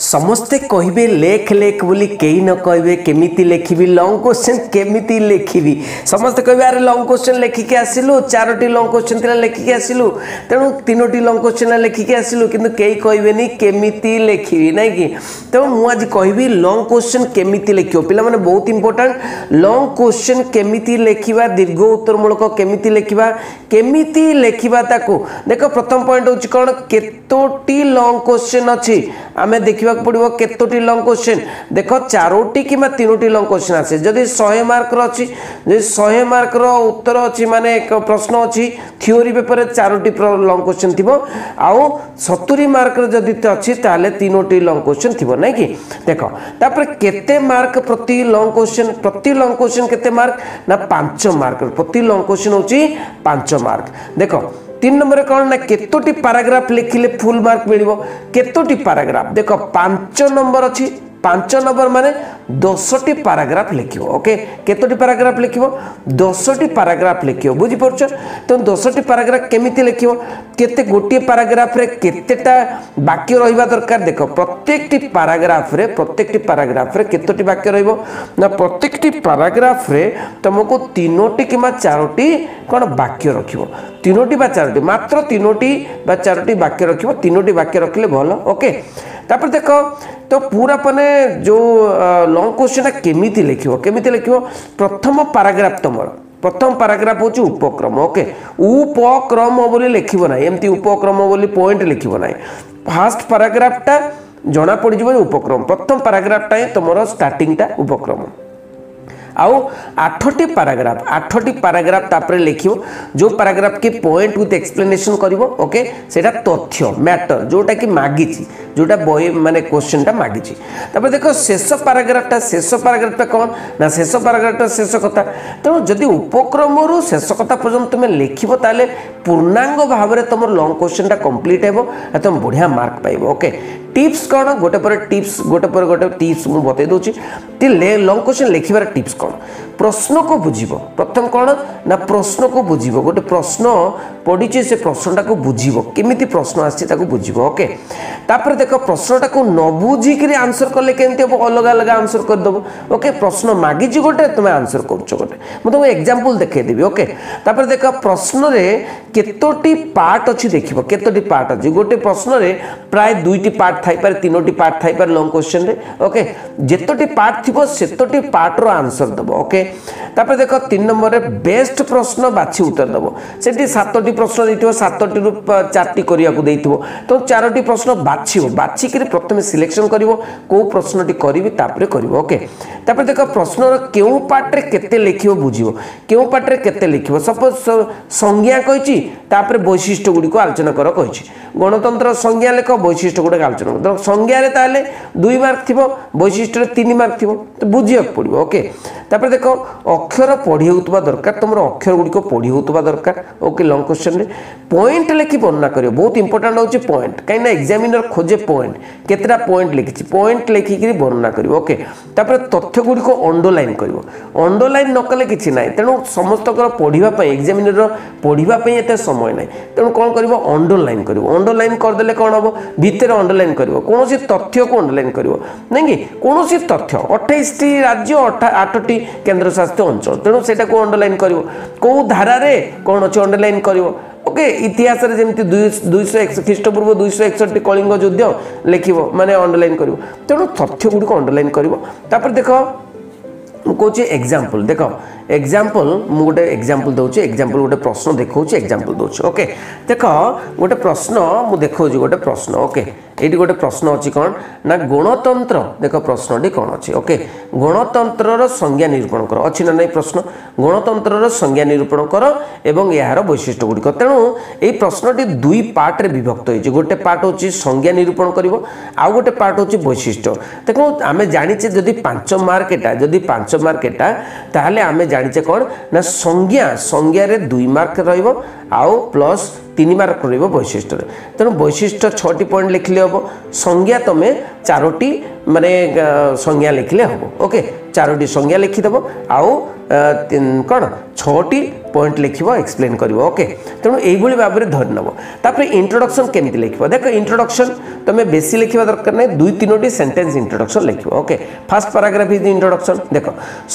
समस्ते कह लेख लेख बोली कहीं न कहे केमी लेखी लंग क्वेश्चन केमी लिखी समस्ते कह लंग क्वेश्चन लेखिकी आसलु चारोट लंग क्वेश्चन थी लेखिकी आसलु तेणु तीनो लंग क्वेश्चन लेखिकी आसलु कि कहेनि केमी लेखी नाई कि तेनाली कहबी लंग क्वेश्चन केमी लेख पे बहुत इंपोर्टां लंग क्वेश्चन केमी लेखा दीर्घ उत्तरमूलक केमी लेखा केमी लेखाता देख प्रथम पॉइंट हूँ कौन केतोटी लंग क्वेश्चन अच्छी आम देख କରିବାକୁ ପଡ଼ିବ କେତୋଟି ଲଙ୍ଗ୍ କୋଶ୍ଚିନ୍ ଦେଖ ଚାରୋଟି କିମ୍ବା ତିନୋଟି ଲଙ୍ଗ୍ କୋଶ୍ଚିନ୍ ଆସେ ଯଦି ଶହେ ମାର୍କର ଅଛି ଯଦି ଶହେ ମାର୍କର ଉତ୍ତର ଅଛି ମାନେ ପ୍ରଶ୍ନ ଅଛି ଥିଓରି ପେପରରେ ଚାରୋଟି ଲଙ୍ଗ୍ କୋଶ୍ଚିନ୍ ଥିବ ଆଉ ସତୁରି ମାର୍କର ଯଦି ଅଛି ତାହେଲେ ତିନୋଟି ଲଙ୍ଗ୍ କୋଶ୍ଚିନ୍ ଥିବ ନାଇଁ କି ଦେଖ ତାପରେ କେତେ ମାର୍କ ପ୍ରତି ଲଙ୍ଗ୍ କୋଶ୍ଚିନ୍ ପ୍ରତି ଲଙ୍ଗ୍ କୋଶ୍ଚିନ୍ କେତେ ମାର୍କ ନା ପାଞ୍ଚ ମାର୍କ ପ୍ରତି ଲଙ୍ଗ୍ କୋଶ୍ଚିନ୍ ହେଉଛି ପାଞ୍ଚ ମାର୍କ ଦେଖ ତିନି ନମ୍ବରରେ କ'ଣ ନା କେତୋଟି ପାରାଗ୍ରାଫ ଲେଖିଲେ ଫୁଲ୍ ମାର୍କ ମିଳିବ କେତୋଟି ପାରାଗ୍ରାଫ ଦେଖ ପାଞ୍ଚ ନମ୍ବର ଅଛି ପାଞ୍ଚ ନମ୍ବର ମାନେ ଦଶଟି ପାରାଗ୍ରାଫ ଲେଖିବ ଓକେ କେତୋଟି ପାରାଗ୍ରାଫ ଲେଖିବ ଦଶଟି ପାରାଗ୍ରାଫ ଲେଖିବ ବୁଝିପାରୁଛ ତେଣୁ ଦଶଟି ପାରାଗ୍ରାଫ କେମିତି ଲେଖିବ କେତେ ଗୋଟିଏ ପାରାଗ୍ରାଫରେ କେତେଟା ବାକ୍ୟ ରହିବା ଦରକାର ଦେଖ ପ୍ରତ୍ୟେକଟି ପାରାଗ୍ରାଫରେ ପ୍ରତ୍ୟେକଟି ପାରାଗ୍ରାଫରେ କେତୋଟି ବାକ୍ୟ ରହିବ ନା ପ୍ରତ୍ୟେକଟି ପାରାଗ୍ରାଫରେ ତୁମକୁ ତିନୋଟି କିମ୍ବା ଚାରୋଟି କ'ଣ ବାକ୍ୟ ରଖିବ ତିନୋଟି ବା ଚାରୋଟି ମାତ୍ର ତିନୋଟି ବା ଚାରୋଟି ବାକ୍ୟ ରଖିବ ତିନୋଟି ବାକ୍ୟ ରଖିଲେ ଭଲ ଓକେ ତାପରେ ଦେଖ ତ ପୁରା ମାନେ ଯେଉଁ ଲଙ୍ଗ୍ କୋଶ୍ଚିନ୍ଟା କେମିତି ଲେଖିବ କେମିତି ଲେଖିବ ପ୍ରଥମ ପାରାଗ୍ରାଫ ତୁମର ପ୍ରଥମ ପାରାଗ୍ରାଫ ହେଉଛି ଉପକ୍ରମ ଓକେ ଉପକ୍ରମ ବୋଲି ଲେଖିବ ନାହିଁ ଏମିତି ଉପକ୍ରମ ବୋଲି ପଏଣ୍ଟ ଲେଖିବ ନାହିଁ ଫାର୍ଷ୍ଟ ପାରାଗ୍ରାଫଟା ଜଣାପଡ଼ିଯିବ ଯେ ଉପକ୍ରମ ପ୍ରଥମ ପାରାଗ୍ରାଫଟା ହିଁ ତୁମର ଷ୍ଟାର୍ଟିଂଟା ଉପକ୍ରମ আও আঠটি প্যারাগ্রাফ আঠটি প্যারাগ্রাফ তাপরে লিখিব যে প্যারাগ্রাফ কি পয়েন্ট উইথ এক্সপ্লেনেসন করব ওকে সেটা তথ্য ম্যাটর যেটা কি মাগিছি যেটা বই মানে কোশ্চেনটা মাগিছি তারপরে দেখো শেষ প্যারাগ্রাফটা শেষ প্যারাগ্রাফটা কম না শেষ প্যারাগ্রাফটা শেষ কথা তেমন যদি উপক্রমর শেষ কথা পর্যন্ত তুমি লিখিব তাহলে পূর্ণাঙ্গ ভাবে তোমার লং কোশ্চেনটা কমপ্লিট হব আর তুমি বঢ়িয়া মার্ক পাইব ওকে টিप्स କ'ଣ ଗୋଟେ ପରେ ଟିପ୍ସ ଗୋଟେ ପରେ ଗୋଟେ ଟିପ୍ସ ମୁଁ ବତେଇ ଦେଉଛି ଟିକେ ଲଙ୍ଗ୍ କ୍ୱେଶ୍ଚିନ୍ ଲେଖିବାର ଟିପ୍ସ କ'ଣ ପ୍ରଶ୍ନକୁ ବୁଝିବ ପ୍ରଥମ କ'ଣ ନା ପ୍ରଶ୍ନକୁ ବୁଝିବ ଗୋଟେ ପ୍ରଶ୍ନ ପଡ଼ିଛି ସେ ପ୍ରଶ୍ନଟାକୁ ବୁଝିବ କେମିତି ପ୍ରଶ୍ନ ଆସିଛି ତାକୁ ବୁଝିବ ଓକେ ତାପରେ ଦେଖ ପ୍ରଶ୍ନଟାକୁ ନ ବୁଝିକିରି ଆନ୍ସର କଲେ କେମିତି ହେବ ଅଲଗା ଅଲଗା ଆନ୍ସର କରିଦେବ ଓକେ ପ୍ରଶ୍ନ ମାଗିଛି ଗୋଟେ ତୁମେ ଆନ୍ସର କରୁଛ ଗୋଟେ ମୁଁ ତୁମକୁ ଏକ୍ଜାମ୍ପଲ୍ ଦେଖେଇଦେବି ଓକେ ତାପରେ ଦେଖ ପ୍ରଶ୍ନରେ କେତୋଟି ପାର୍ଟ ଅଛି ଦେଖିବ କେତୋଟି ପାର୍ଟ ଅଛି ଗୋଟେ ପ୍ରଶ୍ନରେ ପ୍ରାୟ ଦୁଇଟି ପାର୍ଟ ଥାଇପାରେ ତିନୋଟି ପାର୍ଟ ଥାଇପାରେ ଲଙ୍ଗ୍ କ୍ୱେଶ୍ଚନ୍ରେ ଓକେ ଯେତୋଟି ପାର୍ଟ ଥିବ ସେତୋଟି ପାର୍ଟର ଆନ୍ସର୍ ଦେବ ଓକେ ତାପରେ ଦେଖ ତିନି ନମ୍ବରରେ ବେଷ୍ଟ ପ୍ରଶ୍ନ ବାଛି ଉତ୍ତର ଦେବ ସେଠି ସାତଟି ପ୍ରଶ୍ନ ଦେଇଥିବ ସାତଟିରୁ ଚାରିଟି କରିବାକୁ ଦେଇଥିବ ତ ଚାରୋଟି ପ୍ରଶ୍ନ ବାଛିବ ବାଛିକିରି ପ୍ରଥମେ ସିଲେକ୍ସନ୍ କରିବ କେଉଁ ପ୍ରଶ୍ନଟି କରିବି ତାପରେ କରିବ ଓକେ ତାପରେ ଦେଖ ପ୍ରଶ୍ନର କେଉଁ ପାର୍ଟରେ କେତେ ଲେଖିବ বুঝব কেউ পাটরে কেতে লিখব সপোজ সংজ্ঞা কী তাপরে বৈশিষ্ট্য গুড়ি আলোচনা কর কী গণতন্ত্র সংজ্ঞা লেখ বৈশিষ্ট্য গুড়া আলোচনা কর সংজ্ঞার তাহলে দুই মার্ক থাকবে বৈশিষ্ট্যের তিন মার্ক থাকবে তো বুঝবাকে পড়ব ওকে তাপরে দেখ অক্ষর পড়ি হওয়া দরকার তোমার অক্ষর গুড়ি পড়ি হওয়া দরকার ওকে লং কোশ্চেন পয়েন্ট লেখি বর্ণনা করবে বহুত ইম্পর্টাট হচ্ছে পয়েন্ট কিনা এক্সামিনর খোঁজে পয়েন্ট কেতটা পয়েন্ট লিখিছি পয়েন্ট লেখিকি বর্ণনা করব ওকে তাপরে তথ্যগুড়ি অন্ডরলাইন করব অন্ডরলাইন নকলে কিছু କିଛି ନାହିଁ ତେଣୁ ସମସ୍ତଙ୍କର ପଢ଼ିବା ପାଇଁ ଏକ୍ଜାମିନର ପଢ଼ିବା ପାଇଁ ଏତେ ସମୟ ନାହିଁ ତେଣୁ କ'ଣ କରିବ ଅଣ୍ଡରଲାଇନ୍ କରିବ ଅଣ୍ଡରଲାଇନ୍ କରିଦେଲେ କ'ଣ ହେବ ଭିତରେ ଅଣ୍ଡରଲାଇନ୍ କରିବ କୌଣସି ତଥ୍ୟକୁ ଅଣ୍ଡରଲାଇନ୍ କରିବ ନାଇଁକି କୌଣସି ତଥ୍ୟ ଅଠେଇଶଟି ରାଜ୍ୟ ଆଠଟି କେନ୍ଦ୍ରଶାସିତ ଅଞ୍ଚଳ ତେଣୁ ସେଇଟାକୁ ଅଣ୍ଡରଲାଇନ୍ କରିବ କେଉଁ ଧାରାରେ କ'ଣ ଅଛି ଅଣ୍ଡରଲାଇନ୍ କରିବ ଓକେ ଇତିହାସରେ ଯେମିତି ଦୁଇଶହ ଖ୍ରୀଷ୍ଟପୂର୍ବ ଦୁଇଶହ ଏକଷଠି କଳିଙ୍ଗ ଯୁଦ୍ଧ ଲେଖିବ ମାନେ ଅଣ୍ଡରଲାଇନ୍ କରିବ ତେଣୁ ତଥ୍ୟ ଗୁଡ଼ିକୁ ଅଣ୍ଡରଲାଇନ୍ କରିବ ତାପରେ ଦେଖ ମୁଁ କହୁଛି ଏକ୍ଜାମ୍ପଲ୍ ଦେଖ এক্সাম্পল মু গোটে এক্সাম্পল দেଉଛି এক্সাম্পল গোটে প্রশ্ন দেখাଉଛି এক্সাম্পল দেଉଛି ওকে দেখ গোটে প্রশ্ন মু দেখাଉଛି গোটে প্রশ্ন ওকে ଏଇଠି ଗୋଟେ ପ୍ରଶ୍ନ ଅଛି କ'ଣ ନା ଗୁଣତନ୍ତ୍ର ଦେଖ ପ୍ରଶ୍ନଟି କ'ଣ ଅଛି ଓକେ ଗୁଣତନ୍ତ୍ରର ସଂଜ୍ଞା ନିରୂପଣ କର ଅଛି ନା ନାହିଁ ପ୍ରଶ୍ନ ଗୁଣତନ୍ତ୍ରର ସଂଜ୍ଞା ନିରୂପଣ କର ଏବଂ ଏହାର ବୈଶିଷ୍ଟ୍ୟ ଗୁଡ଼ିକ ତେଣୁ ଏହି ପ୍ରଶ୍ନଟି ଦୁଇ ପାର୍ଟରେ ବିଭକ୍ତ ହୋଇଛି ଗୋଟେ ପାର୍ଟ ହେଉଛି ସଂଜ୍ଞା ନିରୂପଣ କରିବ ଆଉ ଗୋଟେ ପାର୍ଟ ହେଉଛି ବୈଶିଷ୍ଟ୍ୟ ଦେଖନ୍ତୁ ଆମେ ଜାଣିଛେ ଯଦି ପାଞ୍ଚ ମାର୍କ ଏଟା ଯଦି ପାଞ୍ଚ ମାର୍କ ଏଟା ତାହେଲେ ଆମେ ଜାଣି জানিছে কোণ না সংজ্ঞা সংজ্ঞার দুই মার্ক রহব আও প্লস তিন মার্ক রহব বৈশিষ্ট্য তেমন বৈশিষ্ট্য ছটি পয়েন্ট লিখলে হব সংজ্ঞা তুমি চারোটি মানে সংজ্ঞা লিখলে হব ওকে চারোটি সংজ্ঞা লিখিদেব আও কোণ ছটি পয়েন্ট লিখব এক্সপ্লেন করব ওকে তেমন এইভাবে ভাবে ধরে নেব তাপরে ইন্ট্রোডকশন কেমি লিখব দেখ ইন্ট্রোডকশন তুমি বেশি লিখবা দরকার নাই দুই তিনোটি সেন্টেন্স ইন্ট্রোডকশন লিখব okay first paragraph is introduction দেখ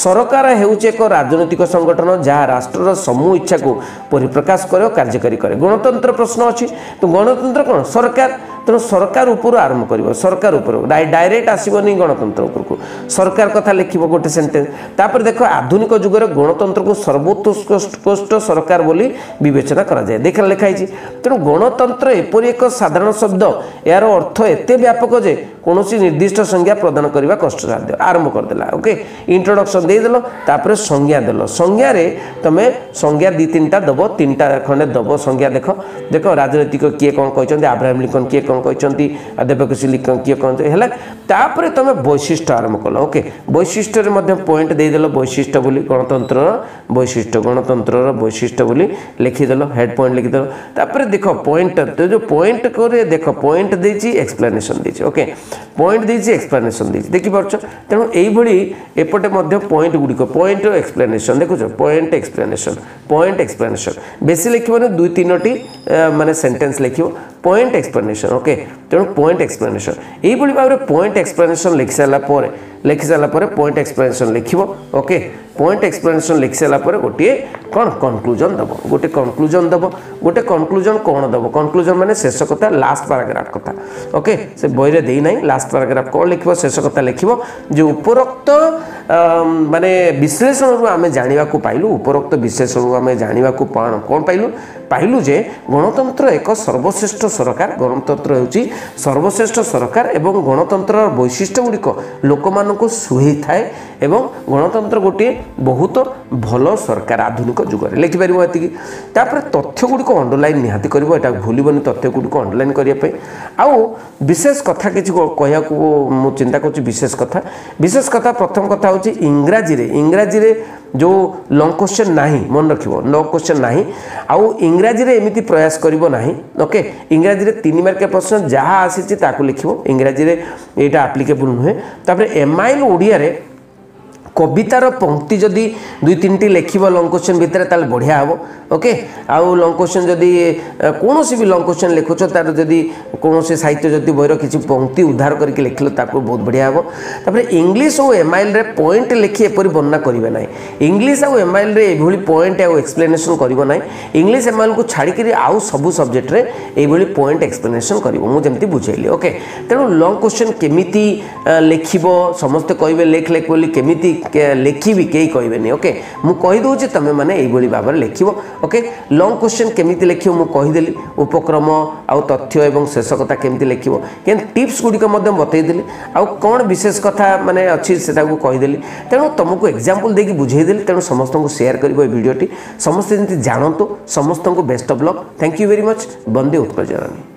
সরকার ହେଉଛି ଏକ ରାଜନୈତିକ ସଂଗଠନ ଯାହା ରାଷ୍ଟ୍ରର ସମୂହ ଇଚ୍ଛାକୁ ପରିପ୍ରକାଶ କରେ ଓ କାର୍ଯ୍ୟକାରୀ କରେ ଗଣତନ୍ତ୍ର ପ୍ରଶ୍ନ ଅଛି ତ ଗଣତନ୍ତ୍ର କ'ଣ ସରକାର ତେଣୁ ସରକାର ଉପରୁ ଆରମ୍ଭ କରିବ ସରକାର ଉପରୁ ଡାଇରେକ୍ଟ ଆସିବନି ଗଣତନ୍ତ୍ର ଉପରକୁ ସରକାର କଥା ଲେଖିବ ଗୋଟେ ସେଣ୍ଟେନ୍ସ ତାପରେ ଦେଖ ଆଧୁନିକ ଯୁଗରେ ଗଣତନ୍ତ୍ରକୁ ସର୍ବୋତ୍କୃଷ୍ଟ ସରକାର ବୋଲି ବିବେଚନା କରାଯାଏ ଦେଖିଲା ଲେଖା ହେଇଛି ତେଣୁ ଗଣତନ୍ତ୍ର ଏପରି ଏକ ସାଧାରଣ ଶବ୍ଦ ଏହାର ଅର୍ଥ ଏତେ ବ୍ୟାପକ ଯେ କୌଣସି ନିର୍ଦ୍ଦିଷ୍ଟ ସଂଜ୍ଞା ପ୍ରଦାନ କରିବା କଷ୍ଟସାଧ୍ୟ ଆରମ୍ଭ କରିଦେଲା ଓକେ ଇଣ୍ଟ୍ରୋଡକ୍ସନ୍ ଦେଇଦେଲ ତାପରେ ସଂଜ୍ଞା ଦେଲ ସଂଜ୍ଞାରେ ତୁମେ ସଂଜ୍ଞା ଦୁଇ ତିନିଟା ଦେବ ତିନିଟା ଖଣ୍ଡେ ଦେବ ସଂଜ୍ଞା ଦେଖ ଦେଖ ରାଜନୈତିକ କିଏ କ'ଣ କହିଛନ୍ତି ଆବ୍ରାହମ୍ ଲିଙ୍କନ୍ କିଏ କ'ଣ କ'ଣ କହିଛନ୍ତି ଅଧ୍ୟାପକ ଶ୍ରୀଲିଙ୍କ କିଏ କ'ଣ ହେଲା ତାପରେ ତୁମେ ବୈଶିଷ୍ଟ୍ୟ ଆରମ୍ଭ କଲ ଓକେ ବୈଶିଷ୍ଟ୍ୟରେ ମଧ୍ୟ ପଏଣ୍ଟ ଦେଇଦେଲ ବୈଶିଷ୍ଟ୍ୟ ବୋଲି ଗଣତନ୍ତ୍ରର ବୈଶିଷ୍ଟ୍ୟ ଗଣତନ୍ତ୍ରର ବୈଶିଷ୍ଟ୍ୟ ବୋଲି ଲେଖିଦେଲ ହେଡ଼ ପଏଣ୍ଟ ଲେଖିଦେଲ ତାପରେ ଦେଖ ପଏଣ୍ଟ ଯେଉଁ ପଏଣ୍ଟ କରେ ଦେଖ ପଏଣ୍ଟ ଦେଇଛି ଏକ୍ସପ୍ଲାନେସନ୍ ଦେଇଛି ଓକେ ପଏଣ୍ଟ ଦେଇଛି ଏକ୍ସପ୍ଲାନେସନ୍ ଦେଇଛି ଦେଖିପାରୁଛ ତେଣୁ এইভাবে এপটে মধ্যে পয়েন্ট গুড়ি পয়েন্ট এক্সপ্লেনেসন দেখুছ পয়েন্ট এক্সপ্লেনেসন পয়েন্ট এক্সপ্লেনেসন বেশি লিখব দুই তিনোটি মানে সেন্টেন্স লিখব পয়েন্ট এক্সপ্লানেসন ওকে তেমন পয়েন্ট এক্সপ্লানেসন এইভাবে ভাবে পয়েন্ট এক্সপ্লানেসন লিখি সারা পরে লিখি সারা পরে পয়েন্ট এক্সপ্লানেসন লিখব ওকে পয়েন্ট এক্সপ্লানেসন লিখি সারা পরে গোটিয়ে কোণ কনক্লুজন দেব গোটে কনক্লুজন দেব গোটে কনক্লুজন কোণ দেব কনক্লুজন মানে শেষ কথা লাস্ট প্যারাগ্রাফ কথা ওকে সে বইরে দেই নাই লাস্ট প্যারাগ্রাফ কোণ লিখব শেষ কথা লিখব যে উপরোক্ত মানে বিশ্লেষণରୁ ଆମେ ଜାଣିବାକୁ ପାଇଲୁ ଉପରୋକ୍ତ ବିଶେଷରୁ ଆମେ ଜାଣିବାକୁ କ'ଣ କ'ଣ ପାଇଲୁ ପାଇଲୁ ଯେ ଗଣତନ୍ତ୍ର ଏକ ସର୍ବଶ୍ରେଷ୍ଠ ସରକାର ଗଣତନ୍ତ୍ର ହେଉଛି ସର୍ବଶ୍ରେଷ୍ଠ ସରକାର ଏବଂ ଗଣତନ୍ତ୍ରର ବୈଶିଷ୍ଟ୍ୟ ଗୁଡ଼ିକ ଲୋକମାନଙ୍କୁ ସୁହେଇଥାଏ এবং ଗଣତନ୍ତ୍ର ଗୋଟିଏ ବହୁତ ଭଲ ସରକାର ଆଧୁନିକ ଯୁଗରେ ଲେଖିପାରିବ ଏତିକି ତାପରେ ତଥ୍ୟଗୁଡ଼ିକ ଅଣ୍ଡରଲାଇନ୍ ନିହାତି କରିବ ଏଇଟା ଭୁଲିବନି ତଥ୍ୟଗୁଡ଼ିକୁ ଅଣ୍ଡରଲାଇନ୍ କରିବା ପାଇଁ ଆଉ ବିଶେଷ କଥା କିଛି କହିବାକୁ ମୁଁ ଚିନ୍ତା କରୁଛି ବିଶେଷ କଥା ବିଶେଷ କଥା ପ୍ରଥମ କଥା ହେଉଛି ଇଂରାଜୀରେ ଇଂରାଜୀରେ ଯେଉଁ ଲଙ୍ଗ୍ କ୍ୱେଶ୍ଚନ୍ ନାହିଁ ମନେ ରଖିବ ଲଙ୍ଗ୍ କ୍ୱେଶ୍ଚନ୍ ନାହିଁ ଆଉ ଇଂରାଜୀରେ ଏମିତି ପ୍ରୟାସ କରିବ ନାହିଁ ଓକେ ଇଂରାଜୀରେ ତିନି ମାର୍କିଆ ପ୍ରଶ୍ନ ଯାହା ଆସିଛି ତାକୁ ଲେଖିବ ଇଂରାଜୀରେ ଏଇଟା ଆପ୍ଲିକେବୁଲ୍ ନୁହେଁ ତାପରେ ଏମାଇଲ୍ ଓଡ଼ିଆରେ কবিতার পঙ্ক্তি যদি দুই তিনটি লেখব লং কোশ্চেন ভিতরে তাহলে বঢ়িয়া হব ওকে আউ লং কোশ্চেন যদি কৌশি বি লং কোশ্চেন লেখুছ তার যদি কৌশি সাহিত্য যদি বইর কিছু পঙ্ক্তি উদ্ধার করিকি লেখিল তাকে বহুত বঢ়িয়া হব তাপরে ইংলিশ ও এমআইএলরে পয়েন্ট লেখি এপরি বর্ণনা করবে না ইংলিশ আউ এমআইএলরে এইভাবে পয়েন্ট আউ এক্সপ্লেনেসন করব না ইংলিশ এমআইএলকে ছাড়িকি আউ সবু সবজেক্টরে এইভাবে পয়েন্ট এক্সপ্লেনেসন করব মু যেমতি বুঝাইলি ওকে তেণু লং কোশ্চেন কেমিতি লেখিব সমস্তে কহবে লেখ লেখ বলি কেমিতি ଲେଖିବି କେହି କହିବେନି ଓକେ ମୁଁ କହିଦେଉଛି ତୁମେମାନେ ଏଇଭଳି ଭାବରେ ଲେଖିବ ଓକେ ଲଙ୍ଗ୍ କ୍ୱେଶ୍ଚନ୍ କେମିତି ଲେଖିବ ମୁଁ କହିଦେଲି ଉପକ୍ରମ ଆଉ ତଥ୍ୟ ଏବଂ ଶେଷ କଥା କେମିତି ଲେଖିବ କିନ୍ତୁ ଟିପ୍ସ ଗୁଡ଼ିକ ମଧ୍ୟ ବତେଇଦେଲି ଆଉ କ'ଣ ବିଶେଷ କଥା ମାନେ ଅଛି ସେଟାକୁ କହିଦେଲି ତେଣୁ ତୁମକୁ ଏକ୍ଜାମ୍ପଲ୍ ଦେଇକି ବୁଝେଇଦେଲି ତେଣୁ ସମସ୍ତଙ୍କୁ ସେୟାର କରିବ ଏ ଭିଡ଼ିଓଟି ସମସ୍ତେ ଯେମିତି ଜାଣନ୍ତୁ ସମସ୍ତଙ୍କୁ best of luck thank you very much Vande ଉତ୍ପଜରଣୀ